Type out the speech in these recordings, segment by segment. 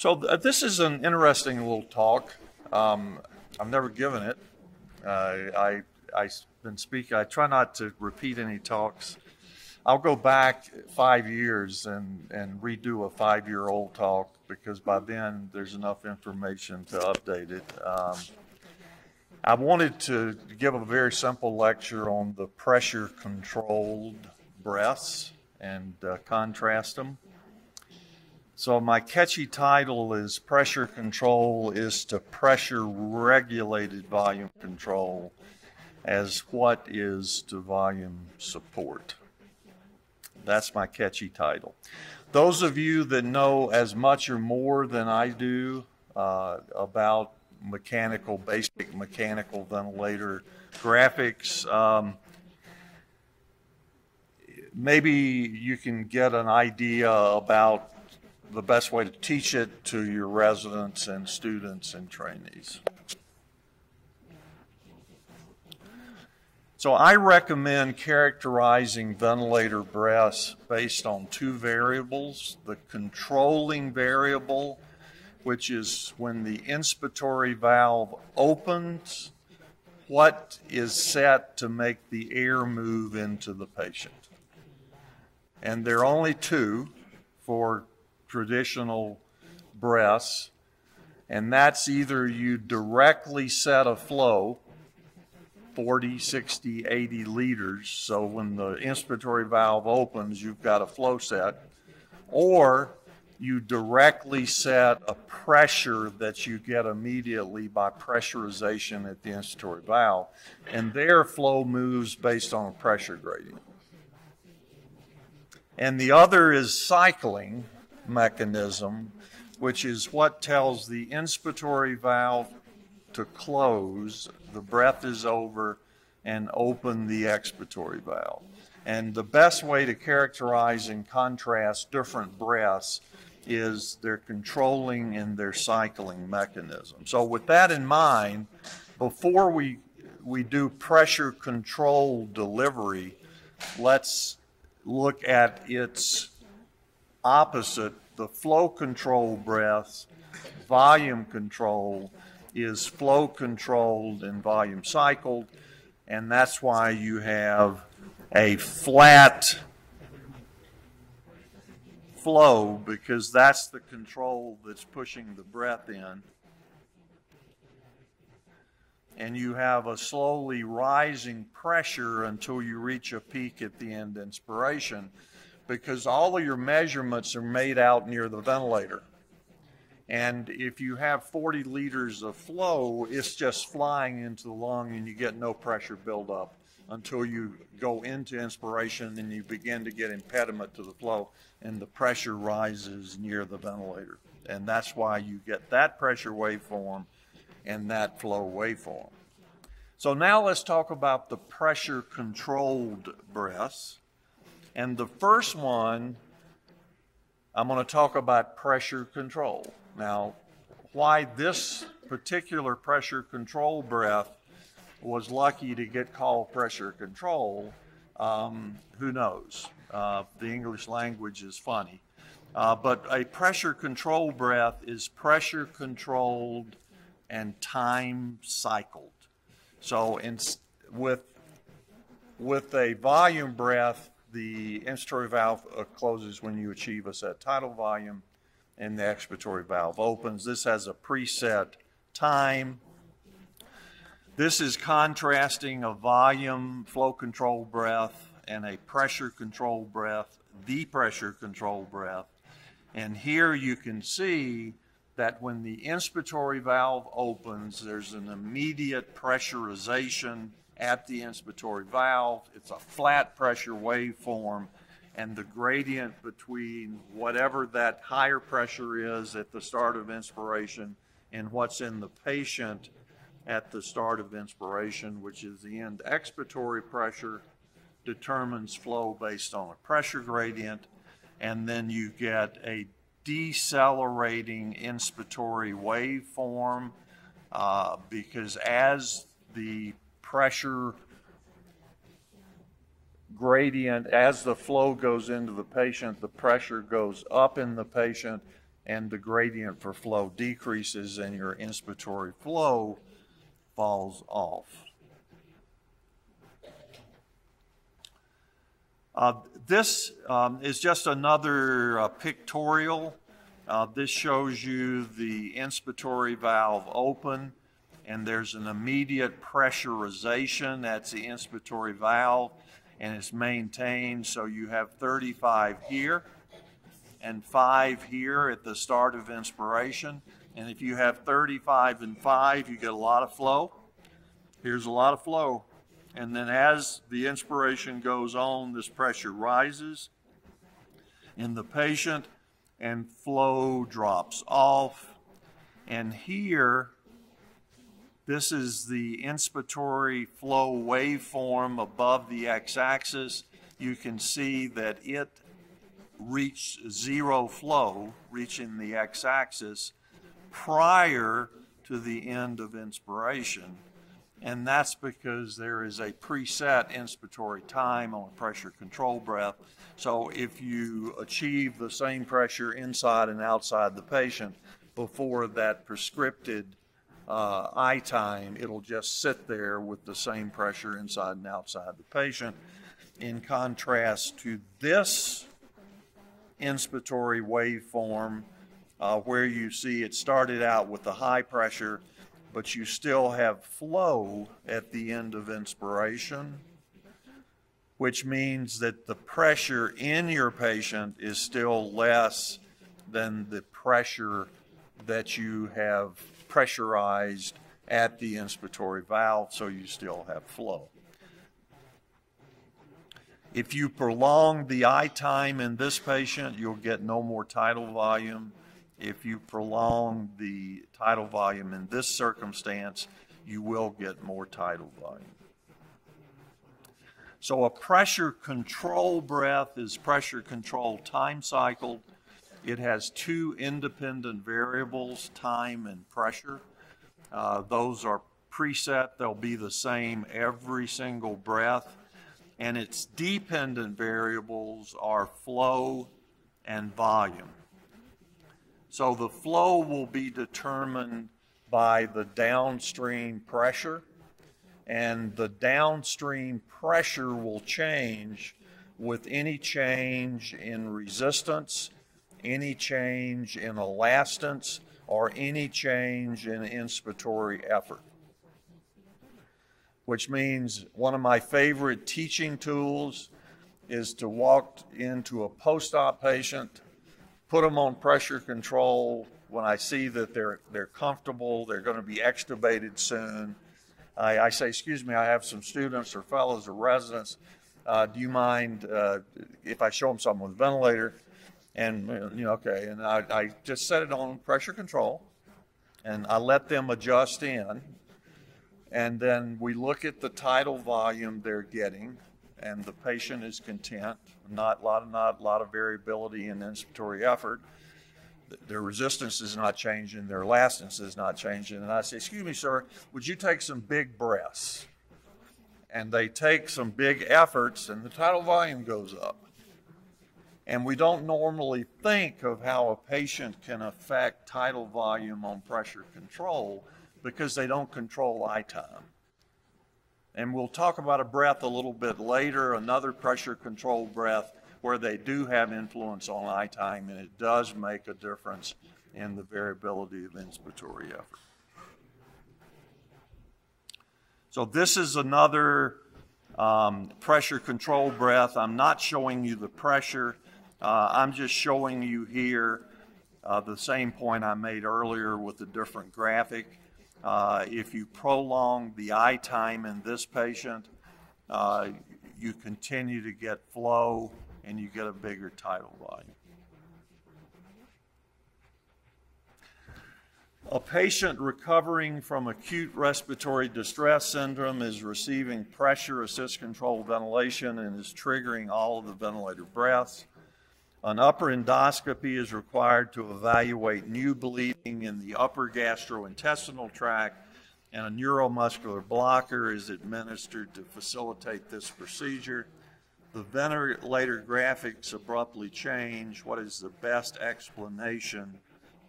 So th- this is an interesting little talk. Um, I've never given it. Uh, I I've been speaking. I try not to repeat any talks. I'll go back five years and, and redo a five year old talk because by then there's enough information to update it. Um, I wanted to give a very simple lecture on the pressure controlled breaths and uh, contrast them. So, my catchy title is Pressure Control is to Pressure Regulated Volume Control as what is to volume support. That's my catchy title. Those of you that know as much or more than I do uh, about mechanical, basic mechanical ventilator graphics. Um, maybe you can get an idea about the best way to teach it to your residents and students and trainees. So I recommend characterizing ventilator breaths based on two variables, the controlling variable which is when the inspiratory valve opens, what is set to make the air move into the patient. And there are only two for traditional breaths, and that's either you directly set a flow 40, 60, 80 liters. So when the inspiratory valve opens, you've got a flow set. Or you directly set a pressure that you get immediately by pressurization at the inspiratory valve, and their flow moves based on a pressure gradient. And the other is cycling mechanism, which is what tells the inspiratory valve to close, the breath is over, and open the expiratory valve. And the best way to characterize and contrast different breaths is their controlling and their cycling mechanism. So with that in mind, before we we do pressure control delivery, let's look at its opposite, the flow control breaths, volume control is flow controlled and volume cycled, and that's why you have a flat flow because that's the control that's pushing the breath in. And you have a slowly rising pressure until you reach a peak at the end inspiration because all of your measurements are made out near the ventilator. And if you have 40 liters of flow, it's just flying into the lung and you get no pressure buildup until you go into inspiration and you begin to get impediment to the flow and the pressure rises near the ventilator. And that's why you get that pressure waveform and that flow waveform. So now let's talk about the pressure controlled breaths. And the first one, I'm going to talk about pressure control. Now, why this particular pressure control breath was lucky to get called pressure control, um, who knows? Uh, the English language is funny. Uh, but a pressure control breath is pressure controlled and time cycled. So in, with, with a volume breath, the inspiratory valve uh, closes when you achieve a set tidal volume and the expiratory valve opens. This has a preset time. This is contrasting a volume flow control breath and a pressure control breath, the pressure control breath. And here you can see that when the inspiratory valve opens, there's an immediate pressurization at the inspiratory valve. It's a flat pressure waveform, and the gradient between whatever that higher pressure is at the start of inspiration and what's in the patient at the start of inspiration, which is the end expiratory pressure determines flow based on a pressure gradient, and then you get a decelerating inspiratory waveform uh, because as the pressure gradient as the flow goes into the patient, the pressure goes up in the patient, and the gradient for flow decreases, and your inspiratory flow falls off. Uh, this um, is just another uh, pictorial. Uh, this shows you the inspiratory valve open, and there's an immediate pressurization. That's the inspiratory valve, and it's maintained. So you have 35 here and 5 here at the start of inspiration. And if you have 35 and 5, you get a lot of flow. Here's a lot of flow. And then as the inspiration goes on, this pressure rises in the patient and flow drops off. And here, this is the inspiratory flow waveform above the x-axis. You can see that it reached zero flow, reaching the x-axis, prior to the end of inspiration. And that's because there is a preset inspiratory time on a pressure control breath. So if you achieve the same pressure inside and outside the patient before that prescripted uh, I time, it'll just sit there with the same pressure inside and outside the patient. In contrast to this inspiratory waveform, uh, where you see it started out with the high pressure but you still have flow at the end of inspiration, which means that the pressure in your patient is still less than the pressure that you have pressurized at the inspiratory valve, so you still have flow. If you prolong the I time in this patient, you'll get no more tidal volume if you prolong the tidal volume in this circumstance, you will get more tidal volume. So a pressure control breath is pressure control time cycle. It has two independent variables, time and pressure. Uh, those are preset. They'll be the same every single breath. And its dependent variables are flow and volume. So the flow will be determined by the downstream pressure, and the downstream pressure will change with any change in resistance, any change in elastance, or any change in inspiratory effort. Which means one of my favorite teaching tools is to walk into a post op patient put them on pressure control when I see that they're they're comfortable, they're going to be extubated soon. I, I, say, excuse me, I have some students or fellows or residents. Uh, do you mind uh, if I show them something with a ventilator? And you know, okay, and I, I just set it on pressure control, and I let them adjust in, and then we look at the tidal volume they're getting, and the patient is content. Not a lot of not a lot of variability in inspiratory effort. Their resistance is not changing. Their elastance is not changing. And I say, "Excuse me, sir, would you take some big breaths?" And they take some big efforts, and the tidal volume goes up. And we don't normally think of how a patient can affect tidal volume on pressure control because they don't control I time. And we'll talk about a breath a little bit later, another pressure controlled breath where they do have influence on I time and it does make a difference in the variability of inspiratory effort. So this is another um, pressure control breath. I'm not showing you the pressure. Uh, I'm just showing you here uh, the same point I made earlier with a different graphic. Uh, if you prolong the I time in this patient, uh, you continue to get flow and you get a bigger tidal volume. A patient recovering from acute respiratory distress syndrome is receiving pressure assist controlled ventilation and is triggering all of the ventilator breaths. An upper endoscopy is required to evaluate new bleeding in the upper gastrointestinal tract, and a neuromuscular blocker is administered to facilitate this procedure. The ventilator graphics abruptly change. What is the best explanation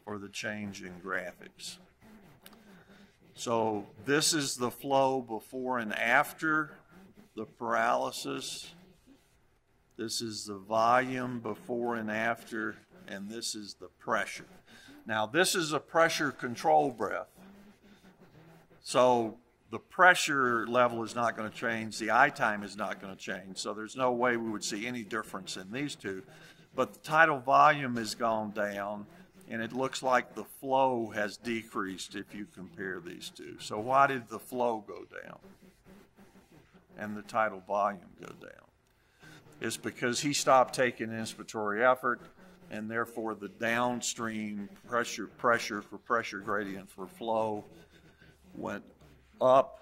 for the change in graphics? So this is the flow before and after the paralysis. This is the volume before and after, and this is the pressure. Now, this is a pressure control breath. So the pressure level is not going to change. The I time is not going to change. So there's no way we would see any difference in these two. But the tidal volume has gone down, and it looks like the flow has decreased if you compare these two. So why did the flow go down and the tidal volume go down? It's because he stopped taking inspiratory effort, and therefore the downstream pressure pressure for pressure gradient for flow went up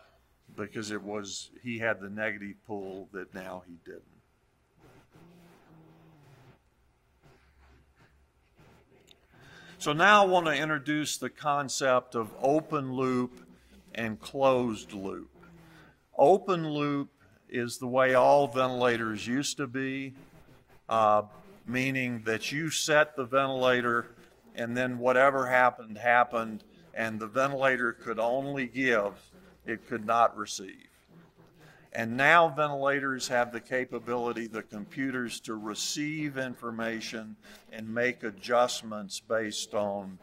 because it was he had the negative pull that now he didn't. So now I want to introduce the concept of open loop and closed loop. Open loop is the way all ventilators used to be, uh, meaning that you set the ventilator and then whatever happened, happened, and the ventilator could only give it could not receive. And now ventilators have the capability, the computers, to receive information and make adjustments based on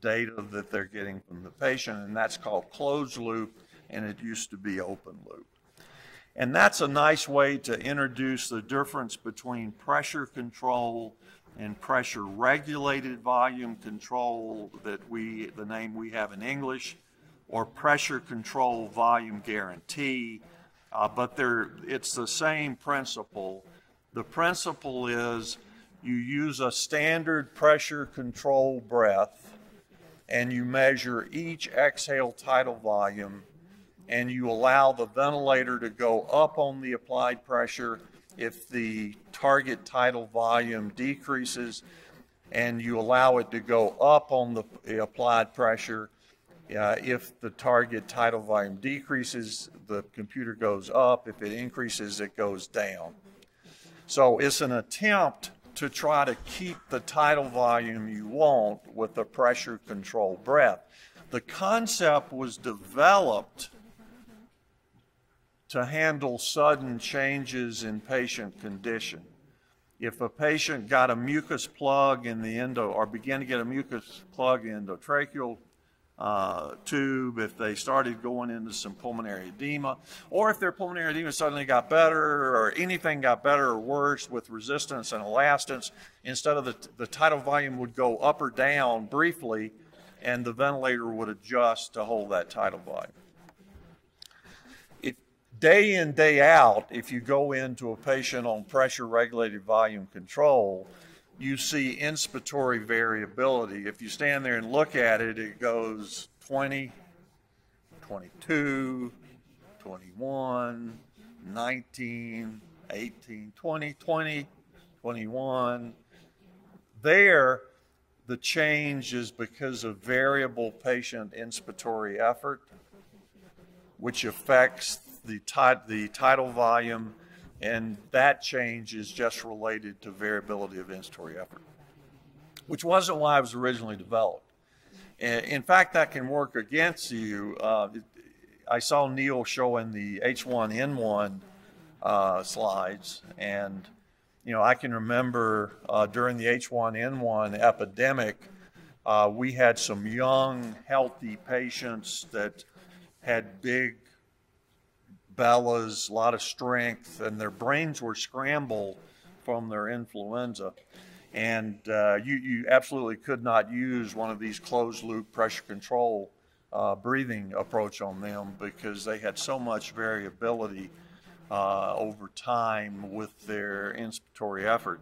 data that they're getting from the patient. And that's called closed loop, and it used to be open loop. And that's a nice way to introduce the difference between pressure control and pressure regulated volume control that we, the name we have in English, or pressure control volume guarantee, uh, but it's the same principle. The principle is you use a standard pressure control breath and you measure each exhale tidal volume and you allow the ventilator to go up on the applied pressure if the target tidal volume decreases and you allow it to go up on the applied pressure uh, if the target tidal volume decreases, the computer goes up. If it increases, it goes down. So it's an attempt to try to keep the tidal volume you want with a pressure control breath. The concept was developed to handle sudden changes in patient condition. If a patient got a mucus plug in the endo or began to get a mucus plug in the endotracheal uh, tube, if they started going into some pulmonary edema, or if their pulmonary edema suddenly got better, or anything got better or worse with resistance and elastance, instead of the, the tidal volume would go up or down briefly, and the ventilator would adjust to hold that tidal volume. Day in, day out, if you go into a patient on pressure regulated volume control, you see inspiratory variability. If you stand there and look at it, it goes 20, 22, 21, 19, 18, 20, 20, 21. There, the change is because of variable patient inspiratory effort, which affects the, the tidal volume and that change is just related to variability of inspiratory effort, which wasn't why it was originally developed. In fact, that can work against you. Uh, I saw Neil showing the H1N1 uh, slides, and you know I can remember uh, during the H1N1 epidemic, uh, we had some young, healthy patients that had big bellas, a lot of strength, and their brains were scrambled from their influenza. And uh, you, you absolutely could not use one of these closed loop pressure control uh, breathing approach on them because they had so much variability uh, over time with their inspiratory effort.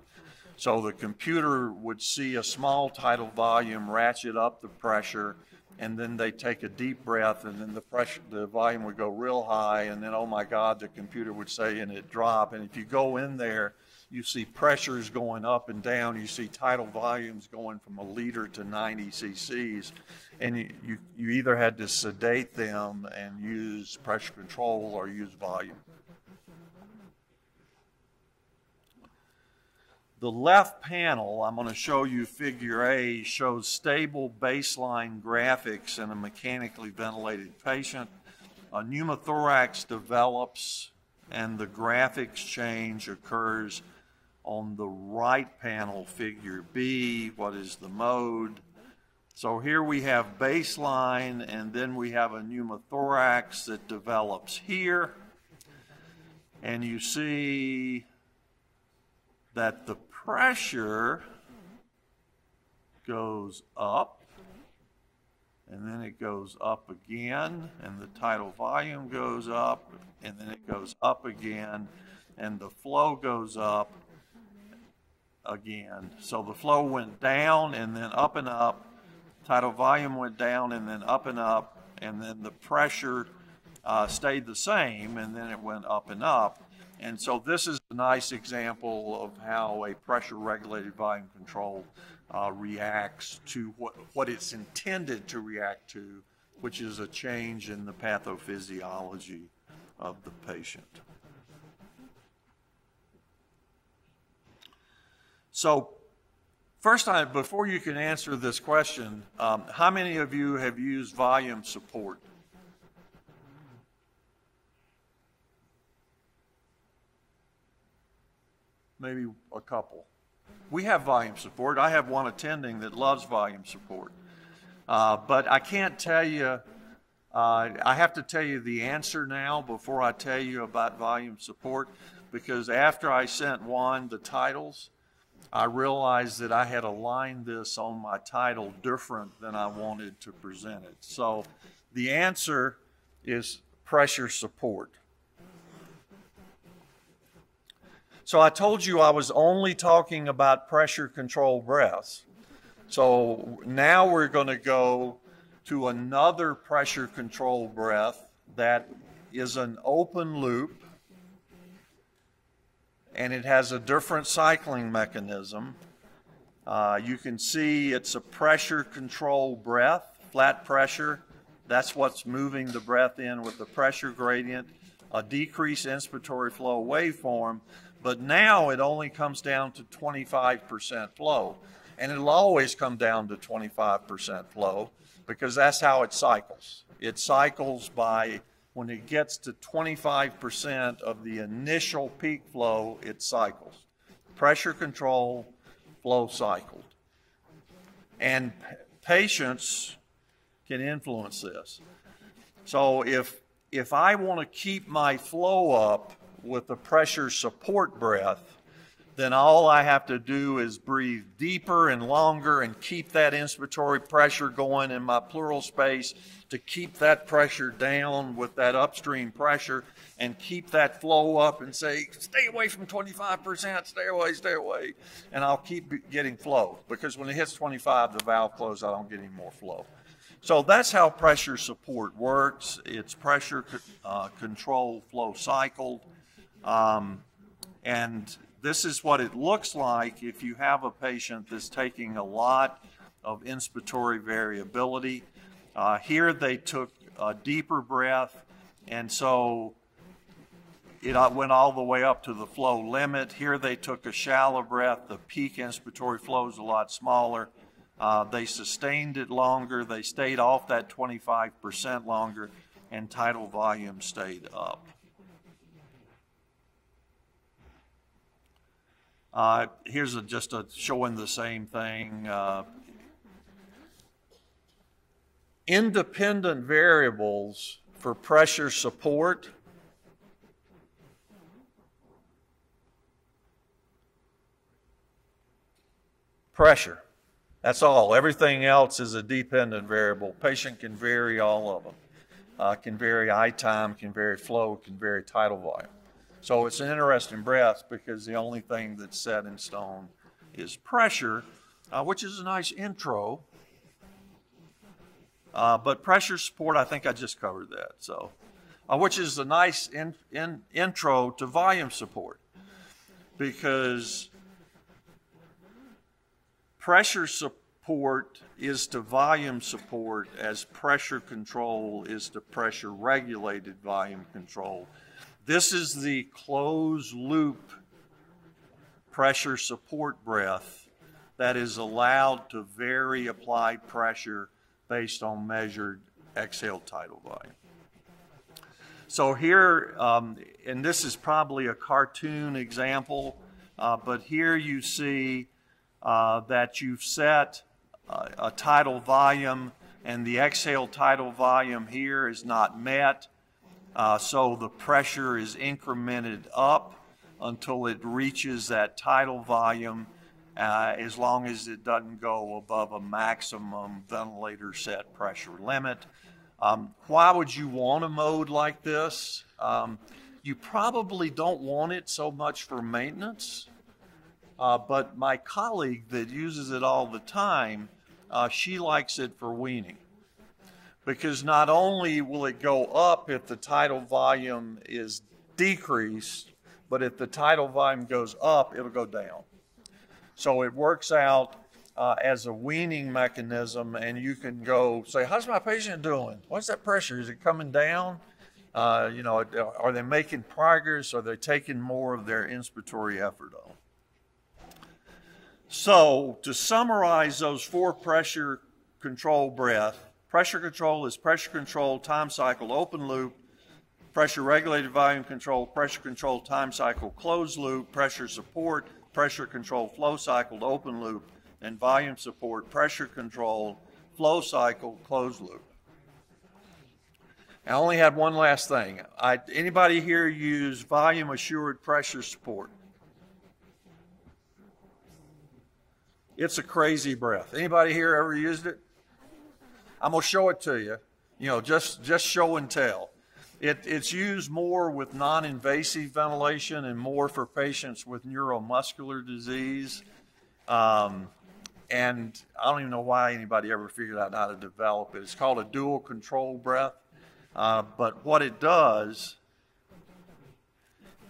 So the computer would see a small tidal volume, ratchet up the pressure, and then they take a deep breath and then the pressure the volume would go real high and then oh my god the computer would say and it drop. And if you go in there you see pressures going up and down. You see tidal volumes going from a liter to 90 cc's. And you, you, you either had to sedate them and use pressure control or use volume The left panel, I'm going to show you figure A, shows stable baseline graphics in a mechanically ventilated patient. A pneumothorax develops and the graphics change occurs on the right panel, figure B, what is the mode. So here we have baseline and then we have a pneumothorax that develops here. And you see that the pressure goes up and then it goes up again and the tidal volume goes up and then it goes up again and the flow goes up again. So the flow went down and then up and up. Tidal volume went down and then up and up. And then the pressure uh, stayed the same and then it went up and up. And so this is a nice example of how a pressure regulated volume control uh, reacts to what, what it's intended to react to, which is a change in the pathophysiology of the patient. So first time, before you can answer this question, um, how many of you have used volume support? Maybe a couple. We have volume support. I have one attending that loves volume support. Uh, but I can't tell you, uh, I have to tell you the answer now before I tell you about volume support because after I sent Juan the titles, I realized that I had aligned this on my title different than I wanted to present it. So the answer is pressure support. So I told you I was only talking about pressure controlled breaths. So now we're going to go to another pressure controlled breath that is an open loop and it has a different cycling mechanism. Uh, you can see it's a pressure controlled breath, flat pressure. That's what's moving the breath in with the pressure gradient, a decreased inspiratory flow waveform. But now it only comes down to 25% flow. And it'll always come down to 25% flow because that's how it cycles. It cycles by when it gets to 25% of the initial peak flow, it cycles. Pressure control, flow cycled. And patients can influence this. So if if I want to keep my flow up with the pressure support breath, then all I have to do is breathe deeper and longer and keep that inspiratory pressure going in my pleural space to keep that pressure down with that upstream pressure and keep that flow up and say, stay away from 25%, stay away, stay away. And I'll keep getting flow because when it hits 25, the valve closes, I don't get any more flow. So that's how pressure support works. It's pressure uh, control flow cycled. Um, and this is what it looks like if you have a patient that's taking a lot of inspiratory variability. Uh, here they took a deeper breath, and so it uh, went all the way up to the flow limit. Here they took a shallow breath. The peak inspiratory flow is a lot smaller. Uh, they sustained it longer. They stayed off that 25% longer, and tidal volume stayed up. Uh, here's a, just a showing the same thing. Uh, independent variables for pressure support. Pressure. That's all. Everything else is a dependent variable. Patient can vary all of them. Uh, can vary I time, can vary flow, can vary tidal volume. So it's an interesting breath because the only thing that's set in stone is pressure, uh, which is a nice intro. Uh, but pressure support, I think I just covered that. So, uh, which is a nice in, in, intro to volume support because pressure support is to volume support as pressure control is to pressure regulated volume control this is the closed loop pressure support breath that is allowed to vary applied pressure based on measured exhale tidal volume. So here, um, and this is probably a cartoon example, uh, but here you see uh, that you've set uh, a tidal volume and the exhale tidal volume here is not met. Uh, so the pressure is incremented up until it reaches that tidal volume uh, as long as it doesn't go above a maximum ventilator set pressure limit. Um, why would you want a mode like this? Um, you probably don't want it so much for maintenance, uh, but my colleague that uses it all the time, uh, she likes it for weaning. Because not only will it go up if the tidal volume is decreased, but if the tidal volume goes up, it'll go down. So it works out uh, as a weaning mechanism, and you can go say, "How's my patient doing? What's that pressure? Is it coming down? Uh, you know, are they making progress? Are they taking more of their inspiratory effort on?" So to summarize those four pressure control breath, pressure control is pressure control, time cycle, open loop, pressure regulated volume control, pressure control, time cycle, closed loop, pressure support, pressure control, flow cycle, open loop, and volume support, pressure control, flow cycle, closed loop. I only had one last thing. I, anybody here use volume assured pressure support? It's a crazy breath. Anybody here ever used it? I'm gonna show it to you. You know, just just show and tell. It, it's used more with non-invasive ventilation and more for patients with neuromuscular disease. Um, and I don't even know why anybody ever figured out how to develop it. It's called a dual control breath. Uh, but what it does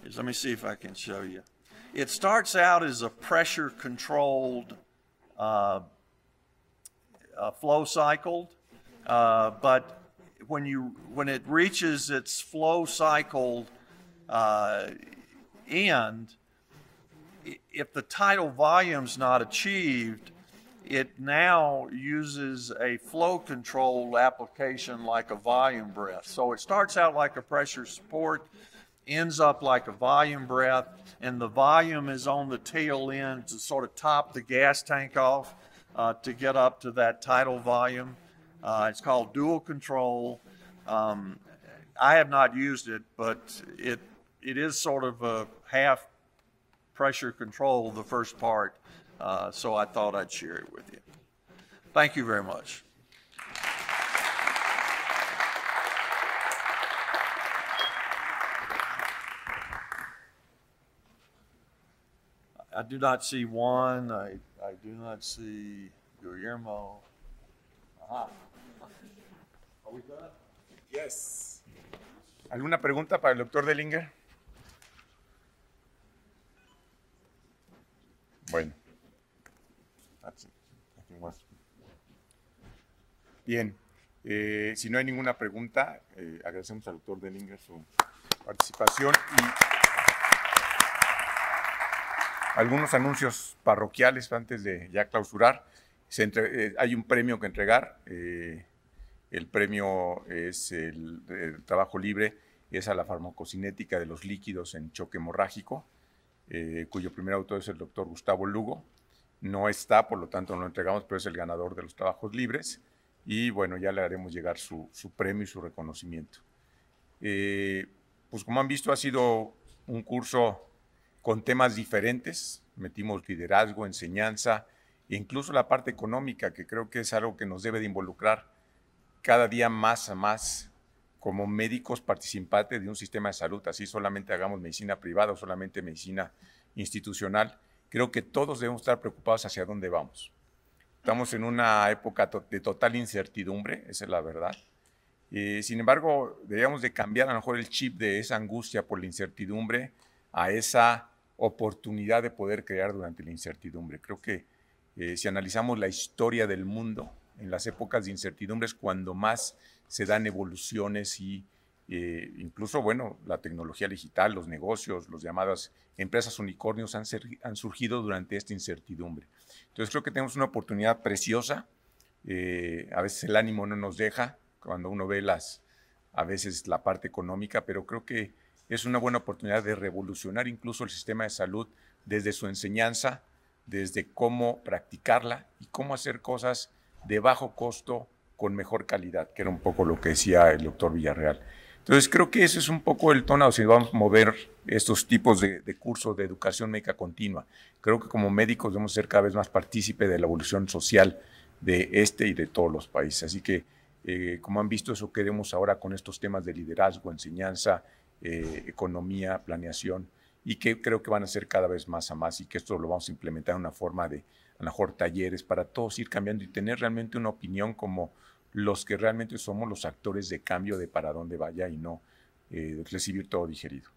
is, let me see if I can show you. It starts out as a pressure controlled uh, uh, flow cycle, uh, but when you when it reaches its flow cycle uh, end, if the tidal volume's not achieved, it now uses a flow control application like a volume breath. So it starts out like a pressure support, ends up like a volume breath, and the volume is on the tail end to sort of top the gas tank off uh, to get up to that tidal volume. Uh, it's called dual control. Um, I have not used it, but it it is sort of a half pressure control the first part, uh, so I thought I'd share it with you. Thank you very much. I do not see Juan. I, I do not see Guillermo. Aha. Yes. ¿Alguna pregunta para el doctor Dellinger? Bueno. Bien. Eh, si no hay ninguna pregunta, eh, agradecemos al doctor Dellinger su participación y algunos anuncios parroquiales antes de ya clausurar. Eh, hay un premio que entregar. El premio es el, el, trabajo libre, es a la farmacocinética de los líquidos en choque hemorrágico. Eh, cuyo primer autor es el doctor Gustavo Lugo. No está, por lo tanto no lo entregamos, pero es el ganador de los trabajos libres. Y bueno, ya le haremos llegar su, premio y su reconocimiento. Eh, pues como han visto, ha sido un curso con temas diferentes. Metimos liderazgo, enseñanza incluso la parte económica, que creo que es algo que nos debe de involucrar cada día más a más como médicos participantes de un sistema de salud, así solamente hagamos medicina privada o solamente medicina institucional, creo que todos debemos estar preocupados hacia dónde vamos. Estamos en una época de total incertidumbre, esa es la verdad. Eh, sin embargo, deberíamos de cambiar a lo mejor el chip de esa angustia por la incertidumbre a esa oportunidad de poder crear durante la incertidumbre. Creo que eh, si analizamos la historia del mundo, en las épocas de incertidumbre es cuando más se dan evoluciones y, eh, incluso, bueno, la tecnología digital, los negocios, los llamadas empresas unicornios han, han surgido durante esta incertidumbre. Entonces creo que tenemos una oportunidad preciosa. Eh, a veces el ánimo no nos deja cuando uno ve las, a veces la parte económica, pero creo que es una buena oportunidad de revolucionar incluso el sistema de salud desde su enseñanza, desde cómo practicarla y cómo hacer cosas de bajo costo con mejor calidad, que era un poco lo que decía el doctor Villarreal. Entonces creo que ese es un poco el tono si vamos a mover estos tipos de, cursos de educación médica continua. Creo que como médicos debemos ser cada vez más partícipe de la evolución social de este y de todos los países. Así que, eh, como han visto, eso queremos ahora con estos temas de liderazgo, enseñanza, eh, economía, planeación, y que creo que van a ser cada vez más a más y que esto lo vamos a implementar en una forma de, a lo mejor, talleres para todos ir cambiando y tener realmente una opinión como los que realmente somos los actores de cambio de para dónde vaya y no eh, recibir todo digerido.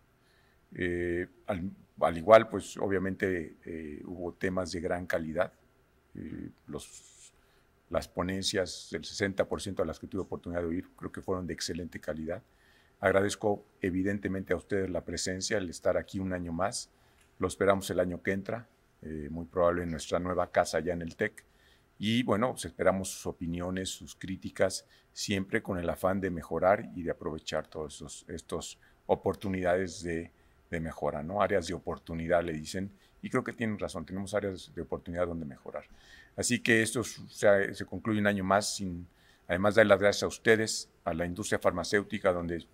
Eh, al, igual, pues obviamente eh, hubo temas de gran calidad. los, las ponencias, el 60% de las que tuve oportunidad de oír, creo que fueron de excelente calidad. Agradezco evidentemente a ustedes la presencia, el estar aquí un año más. Lo esperamos el año que entra, muy probable en nuestra nueva casa ya en el TEC. Y bueno, pues esperamos sus opiniones, sus críticas, siempre con el afán de mejorar y de aprovechar todas estas oportunidades de, mejora, ¿no? Áreas de oportunidad, le dicen, y creo que tienen razón, tenemos áreas de oportunidad donde mejorar. Así que esto se concluye un año más, sin, además de las gracias a ustedes, a la industria farmacéutica, donde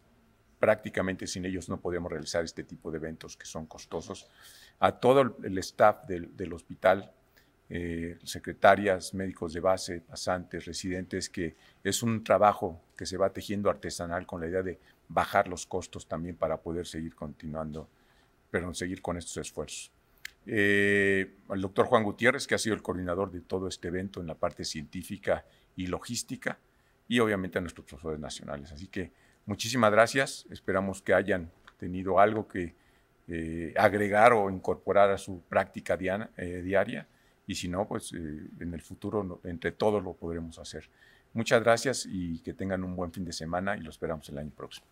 prácticamente sin ellos no podemos realizar este tipo de eventos que son costosos, a todo el staff del, del hospital, eh, secretarias, médicos de base, pasantes, residentes, que es un trabajo que se va tejiendo artesanal con la idea de bajar los costos también para poder seguir continuando, pero seguir con estos esfuerzos. Eh, al doctor Juan Gutiérrez, que ha sido el coordinador de todo este evento en la parte científica y logística, y obviamente a nuestros profesores nacionales. Así que muchísimas gracias, esperamos que hayan tenido algo que eh, agregar o incorporar a su práctica diaria y si no, pues eh, en el futuro entre todos lo podremos hacer. Muchas gracias y que tengan un buen fin de semana y lo esperamos el año próximo.